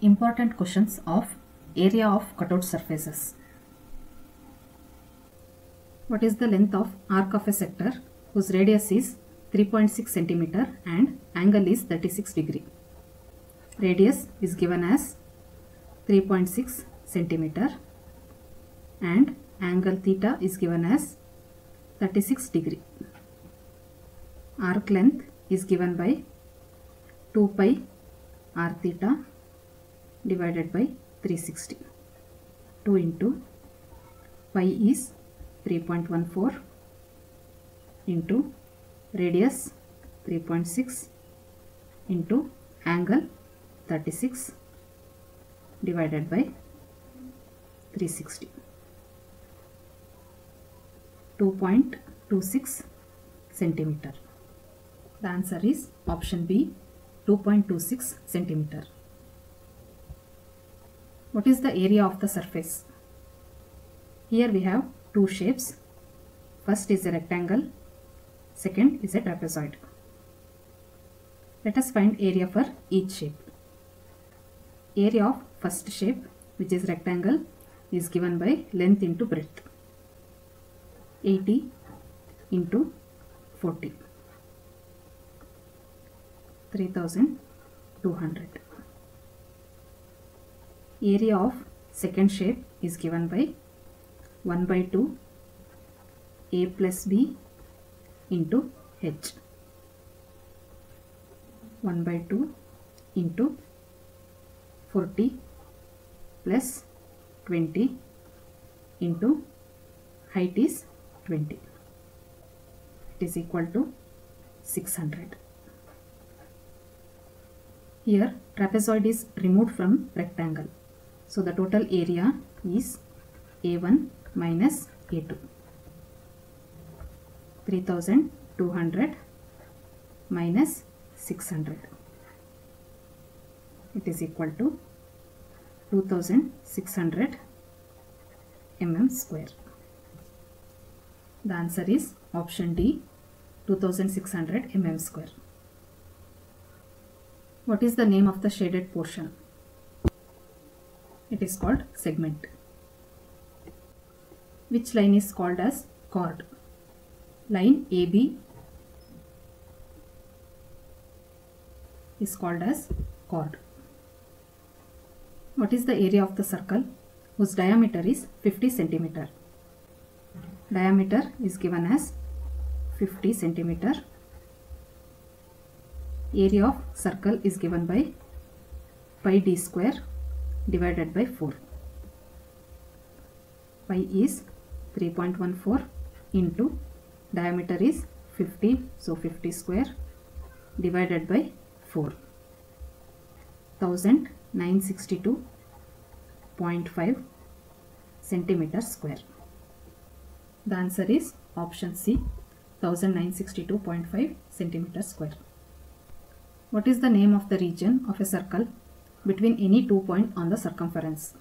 Important questions of area of cutout surfaces. What is the length of arc of a sector whose radius is 3.6 centimeter and angle is 36 degree? Radius is given as 3.6 centimeter and angle theta is given as 36 degree. Arc length is given by 2 pi r theta divided by 360. 2 into pi is 3.14 into radius 3.6 into angle 36 divided by 360. 2.26 centimeter. The answer is option B 2.26 centimeter. What is the area of the surface? Here we have two shapes. First is a rectangle, second is a trapezoid. Let us find area for each shape. Area of first shape which is rectangle is given by length into breadth. 80 into 40. 3200. Area of second shape is given by 1 by 2 a plus b into h. 1 by 2 into 40 plus 20 into height is 20. It is equal to 600. Here trapezoid is removed from rectangle. So the total area is A1 minus A2. 3200 minus 600. It is equal to 2600 mm square. The answer is option D 2600 mm square. What is the name of the shaded portion? It is called segment. Which line is called as chord? Line AB is called as chord. What is the area of the circle whose diameter is 50 centimeter? Diameter is given as 50 centimeter. Area of circle is given by pi d square divided by 4. Pi is 3.14 into diameter is 50 so 50 square divided by 4 1962.5 centimeter square. The answer is option C 1962.5 centimeter square. What is the name of the region of a circle between any two point on the circumference?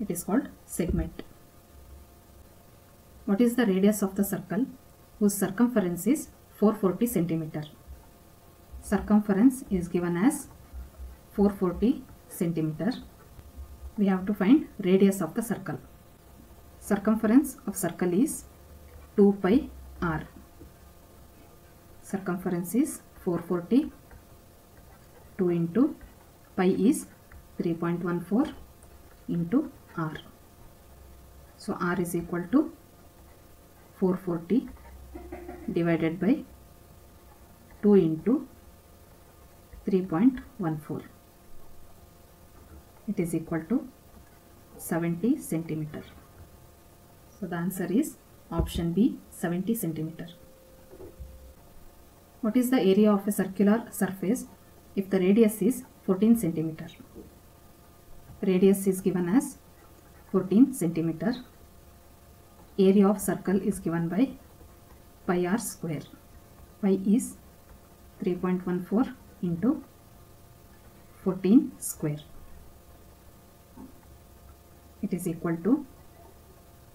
It is called segment. What is the radius of the circle whose circumference is 440 centimeter? Circumference is given as 440 centimeter. We have to find radius of the circle. Circumference of circle is 2 pi r. Circumference is 440. 2 into pi is 3.14 into r. So r is equal to 440 divided by 2 into 3.14 it is equal to 70 centimeter. So the answer is option b 70 centimeter. What is the area of a circular surface if the radius is 14 centimeter radius is given as 14 centimeter area of circle is given by pi r square pi is 3.14 into 14 square. It is equal to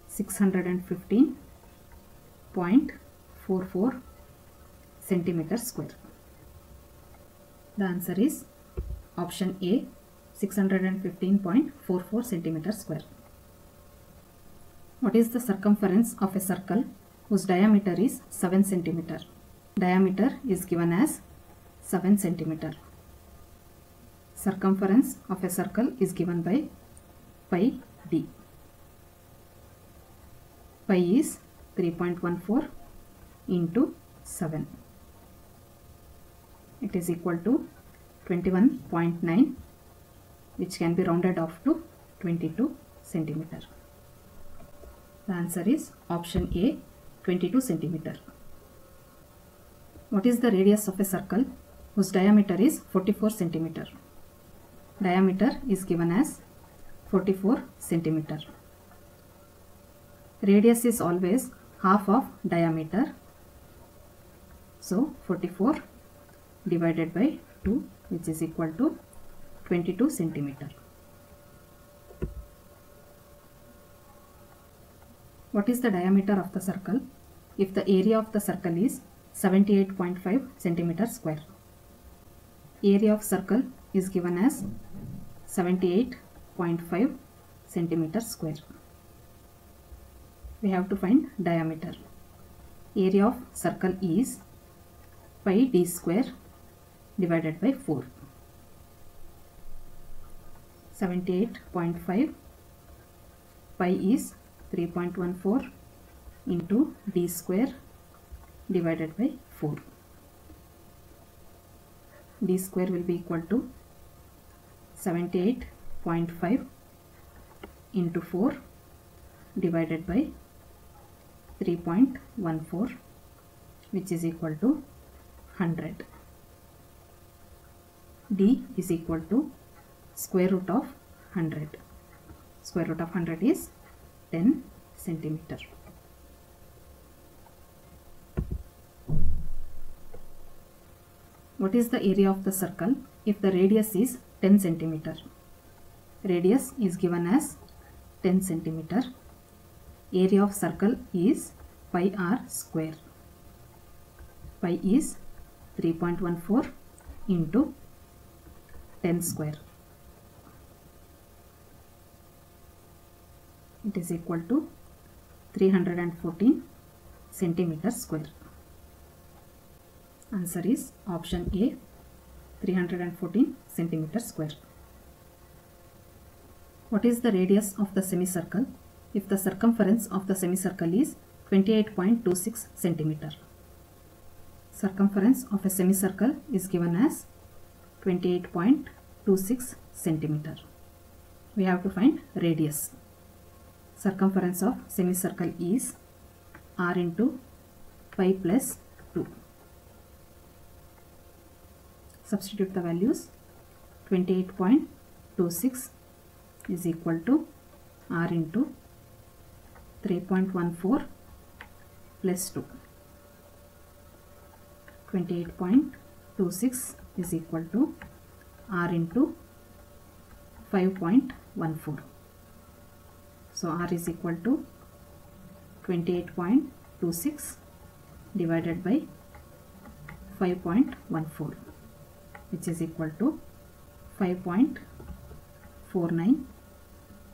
615.44 centimeter square. The answer is option A 615.44 centimeter square. What is the circumference of a circle whose diameter is 7 centimeter? Diameter is given as 7 centimeter. Circumference of a circle is given by pi d. Pi is 3.14 into 7. It is equal to 21.9 which can be rounded off to 22 centimeter. The answer is option A 22 centimeter. What is the radius of a circle whose diameter is 44 centimeter? Diameter is given as 44 centimeter. Radius is always half of diameter. So 44 divided by 2 which is equal to 22 centimeter. What is the diameter of the circle if the area of the circle is 78.5 centimeter square? Area of circle is given as 78.5 centimeter square. We have to find diameter. Area of circle is pi d square divided by 4. 78.5 pi is 3.14 into d square divided by 4. d square will be equal to 78.5 into 4 divided by 3.14 which is equal to 100 d is equal to square root of 100 square root of 100 is 10 centimeter. What is the area of the circle? If the radius is 10 centimeter radius is given as 10 centimeter. Area of circle is pi r square. Pi is 3.14 into 10 square. It is equal to 314 centimeter square. Answer is option a 314 centimeter square. What is the radius of the semicircle? If the circumference of the semicircle is 28.26 centimeter circumference of a semicircle is given as 28.26 centimeter. We have to find radius. Circumference of semicircle is r into pi plus 2 substitute the values. 28.26 is equal to r into 3.14 plus 2 28.26 is equal to r into 5.14 so r is equal to 28.26 divided by 5.14 which is equal to 5.49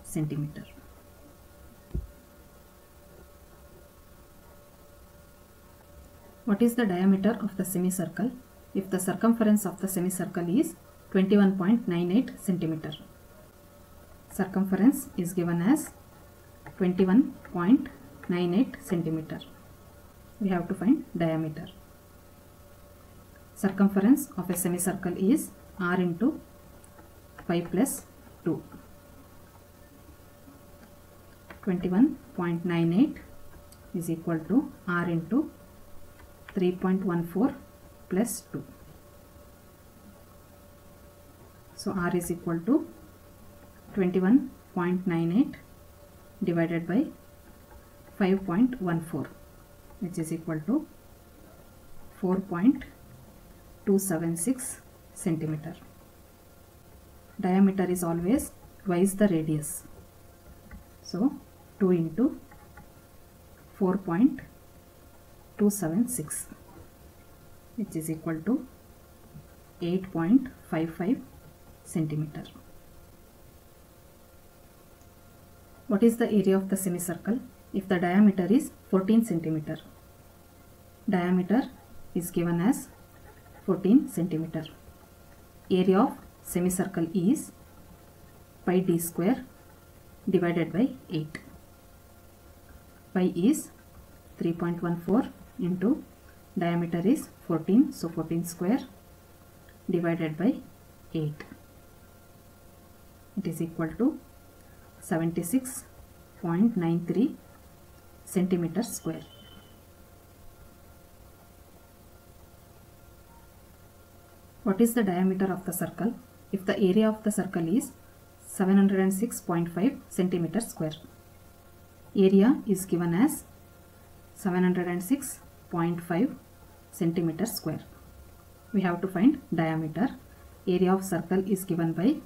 centimeter. What is the diameter of the semicircle if the circumference of the semicircle is 21.98 centimeter? Circumference is given as 21.98 centimeter. We have to find diameter. Circumference of a semicircle is r into 5 plus 2. 21.98 is equal to r into 3.14 plus 2. So r is equal to 21.98 divided by 5.14 which is equal to 4.276 centimeter. Diameter is always twice the radius. So 2 into 4.276 which is equal to 8.55 centimeter. What is the area of the semicircle if the diameter is 14 centimeter? Diameter is given as 14 centimeter. Area of semicircle is pi d square divided by 8. Pi is 3.14 into diameter is 14 so 14 square divided by 8 it is equal to 76.93 centimeter square. What is the diameter of the circle? If the area of the circle is 706.5 centimeter square area is given as 706.5 centimeter square. We have to find diameter. Area of circle is given by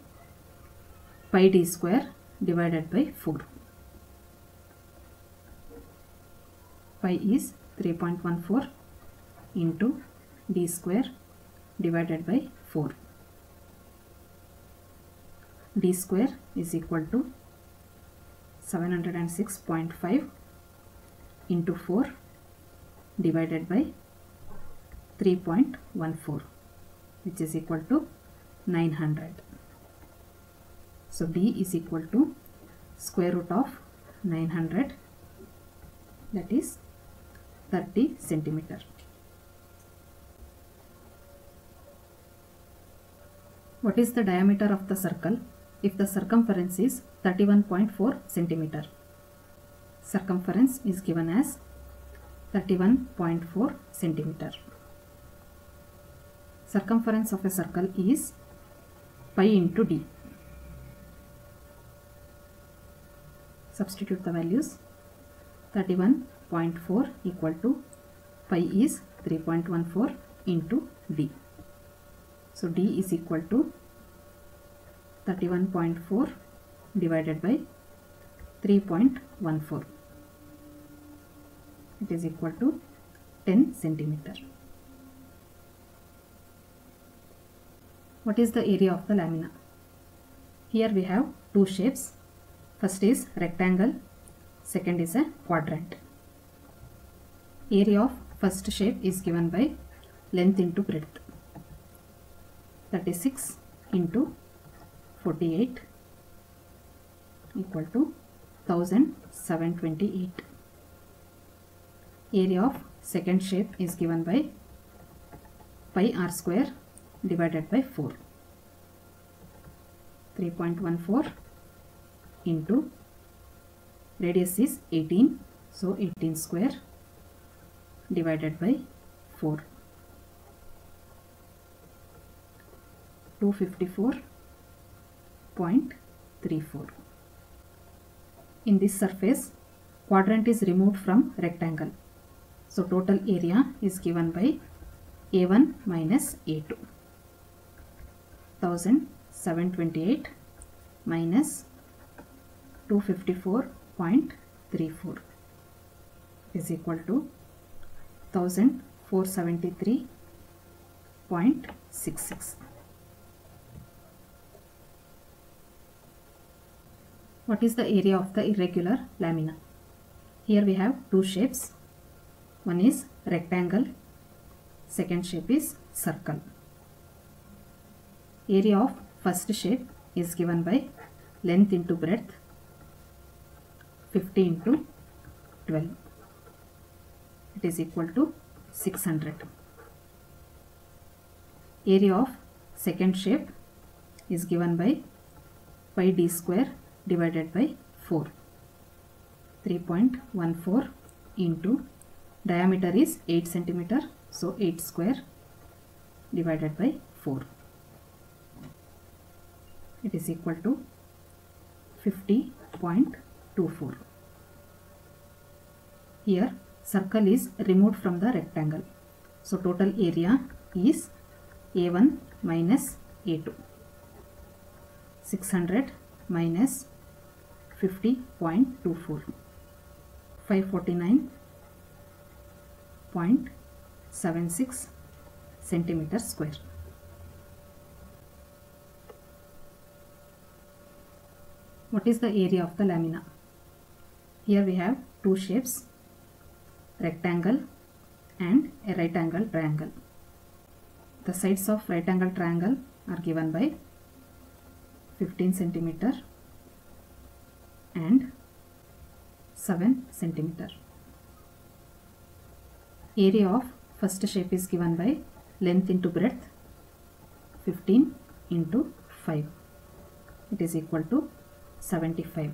pi d square divided by 4 pi is 3.14 into d square divided by 4 d square is equal to 706.5 into 4 divided by 3.14 which is equal to 900 so d is equal to square root of 900 that is 30 centimeter. What is the diameter of the circle? If the circumference is 31.4 centimeter circumference is given as 31.4 centimeter. Circumference of a circle is pi into d. Substitute the values. 31.4 equal to pi is 3.14 into d. So d is equal to 31.4 divided by 3.14 it is equal to 10 centimeter. What is the area of the lamina? Here we have two shapes. First is rectangle second is a quadrant. Area of first shape is given by length into breadth. 36 into 48 equal to 1728 area of second shape is given by pi r square divided by 4 3.14 into radius is 18 so 18 square divided by 4 254.34 in this surface quadrant is removed from rectangle so total area is given by a1 minus a2 1728 minus 254.34 is equal to 1473.66 what is the area of the irregular lamina? Here we have two shapes one is rectangle. Second shape is circle. Area of first shape is given by length into breadth 50 into 12 it is equal to 600 area of second shape is given by pi d square divided by 4 3.14 into diameter is 8 centimeter so 8 square divided by 4 it is equal to 50.24 here circle is removed from the rectangle. So total area is a1 minus a2 600 minus 50.24 549.76 centimeter square what is the area of the lamina Here we have two shapes rectangle and a right angle triangle. The sides of right angle triangle are given by 15 centimeter and 7 centimeter. Area of first shape is given by length into breadth 15 into 5 it is equal to 75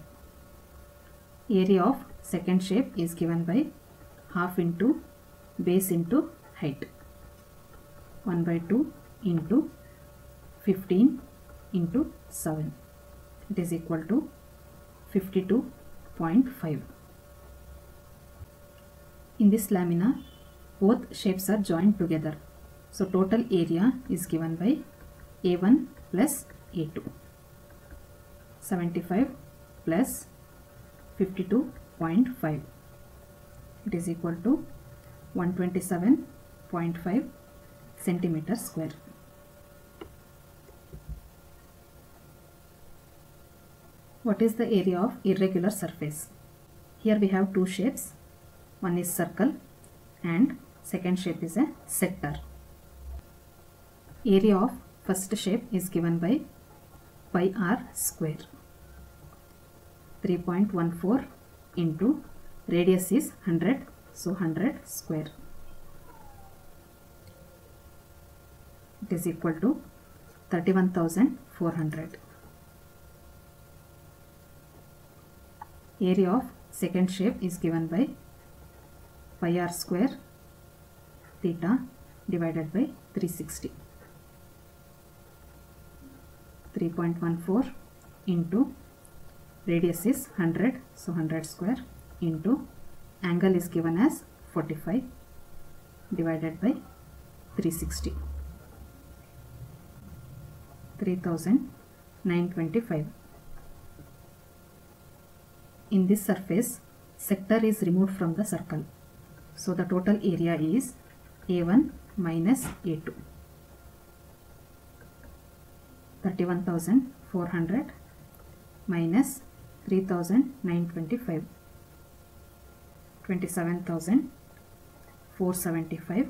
area of second shape is given by half into base into height 1 by 2 into 15 into 7 it is equal to 52.5 in this lamina both shapes are joined together. So total area is given by a1 plus a2 75 plus 52.5 it is equal to 127.5 centimeter square. What is the area of irregular surface? Here we have two shapes. One is circle and second shape is a sector. Area of first shape is given by pi r square. 3.14 into radius is 100 so 100 square. It is equal to 31400 area of second shape is given by pi r square theta divided by 360 3.14 into radius is 100 so 100 square into angle is given as 45 divided by 360 3925 in this surface sector is removed from the circle. So the total area is a1 minus a2 31400 minus 3925 27475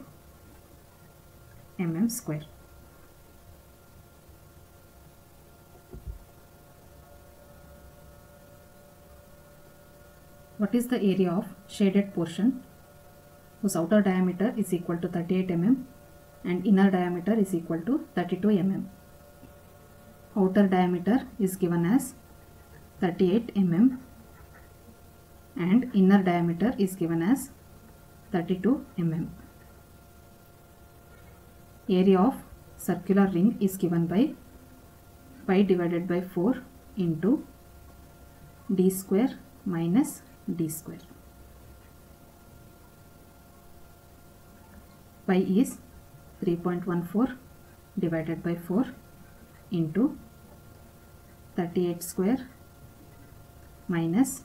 mm square. What is the area of shaded portion whose outer diameter is equal to 38 mm and inner diameter is equal to 32 mm outer diameter is given as 38 mm and inner diameter is given as 32 mm. Area of circular ring is given by pi divided by 4 into d square minus d square. Pi is 3.14 divided by 4 into 38 square minus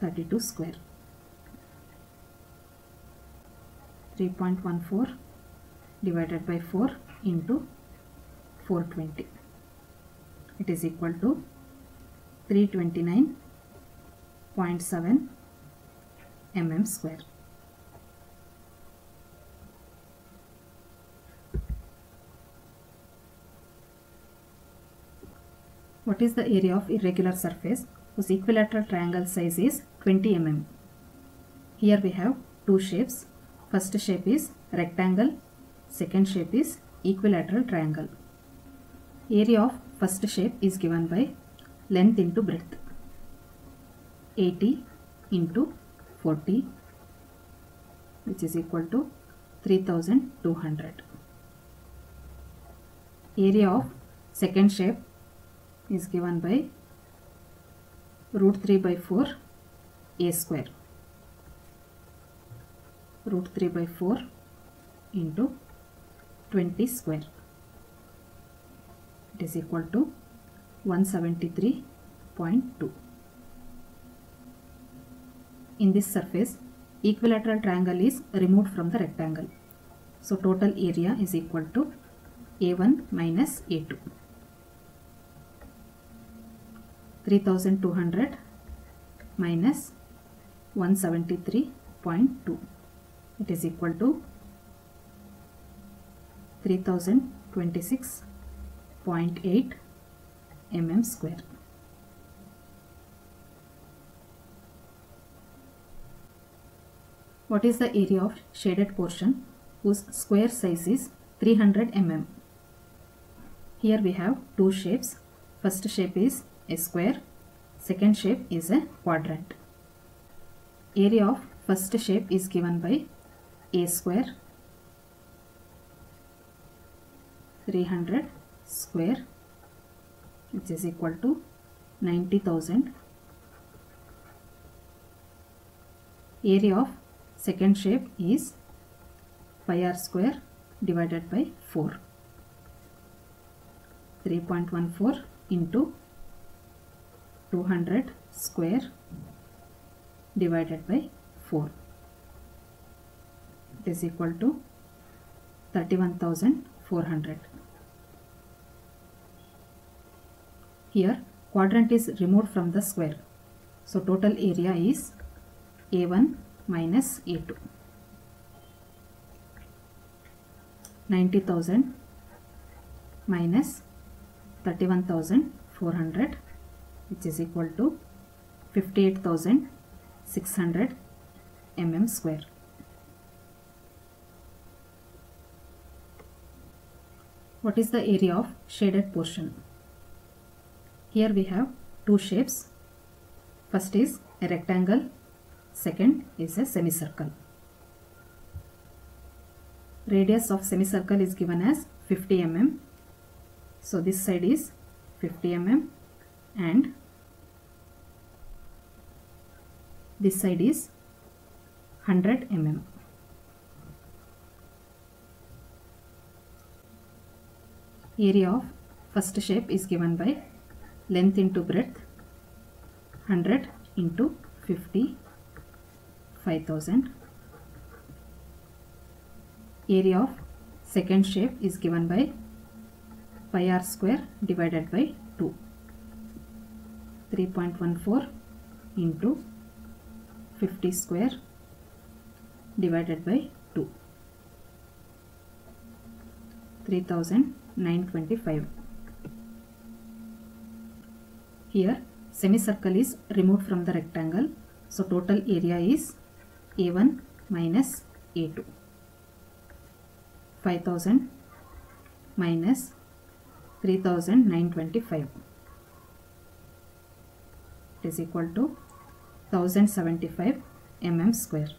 32 square. 3.14 divided by 4 into 420 it is equal to 329.7 mm square What is the area of irregular surface whose equilateral triangle size is 20 mm? Here we have two shapes. First shape is rectangle, second shape is equilateral triangle. Area of first shape is given by length into breadth 80 into 40 which is equal to 3200. Area of second shape is given by root 3 by 4 a square. Root 3 by 4 into 20 square. It is equal to 173.2 in this surface equilateral triangle is removed from the rectangle. So total area is equal to a1 minus a2 3200 minus 173.2 it is equal to 3026.8 mm square. What is the area of shaded portion whose square size is 300 mm? Here we have two shapes. First shape is a square, second shape is a quadrant. Area of first shape is given by a square 300 square which is equal to 90,000 area of second shape is pi r square divided by 4 3.14 into 200 square divided by 4 it is equal to 31400 here quadrant is removed from the square. So total area is a1 minus a2 90000 minus 31400 which is equal to 58600 mm square. What is the area of shaded portion? Here we have two shapes. First is a rectangle second is a semicircle. Radius of semicircle is given as 50 mm so this side is 50 mm and this side is 100 mm area of first shape is given by length into breadth 100 into 50 5000 area of second shape is given by pi r square divided by 2 3.14 into 50 square divided by 2 3925 here semicircle is removed from the rectangle. So total area is a1 minus a2 5000 minus 3925 it is equal to 1075 mm square